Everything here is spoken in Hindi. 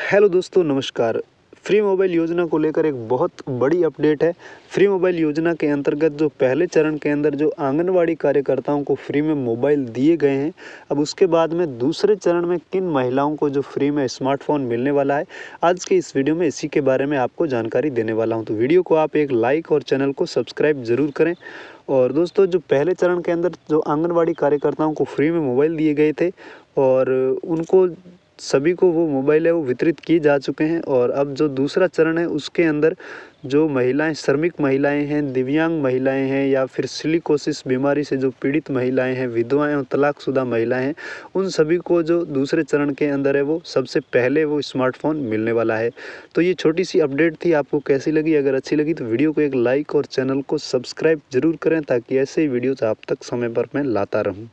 हेलो दोस्तों, नमस्कार। फ्री मोबाइल योजना को लेकर एक बहुत बड़ी अपडेट है। फ्री मोबाइल योजना के अंतर्गत जो पहले चरण के अंदर जो आंगनवाड़ी कार्यकर्ताओं को फ्री में मोबाइल दिए गए हैं, अब उसके बाद में दूसरे चरण में किन महिलाओं को जो फ्री में स्मार्टफ़ोन मिलने वाला है, आज के इस वीडियो में इसी के बारे में आपको जानकारी देने वाला हूँ। तो वीडियो को आप एक लाइक और चैनल को सब्सक्राइब ज़रूर करें। और दोस्तों, जो पहले चरण के अंदर जो आंगनवाड़ी कार्यकर्ताओं को फ्री में मोबाइल दिए गए थे, और उनको सभी को वो मोबाइल है, वो वितरित किए जा चुके हैं और अब जो दूसरा चरण है, उसके अंदर जो महिलाएँ, श्रमिक महिलाएँ हैं, दिव्यांग महिलाएँ हैं या फिर सिलिकोसिस बीमारी से जो पीड़ित महिलाएँ हैं, विधवाएँ और तलाकशुदा महिलाएँ हैं, उन सभी को जो दूसरे चरण के अंदर है, वो सबसे पहले वो स्मार्टफ़ोन मिलने वाला है। तो ये छोटी सी अपडेट थी, आपको कैसी लगी? अगर अच्छी लगी तो वीडियो को एक लाइक और चैनल को सब्सक्राइब ज़रूर करें ताकि ऐसे ही वीडियोज़ आप तक समय पर मैं लाता रहूँ।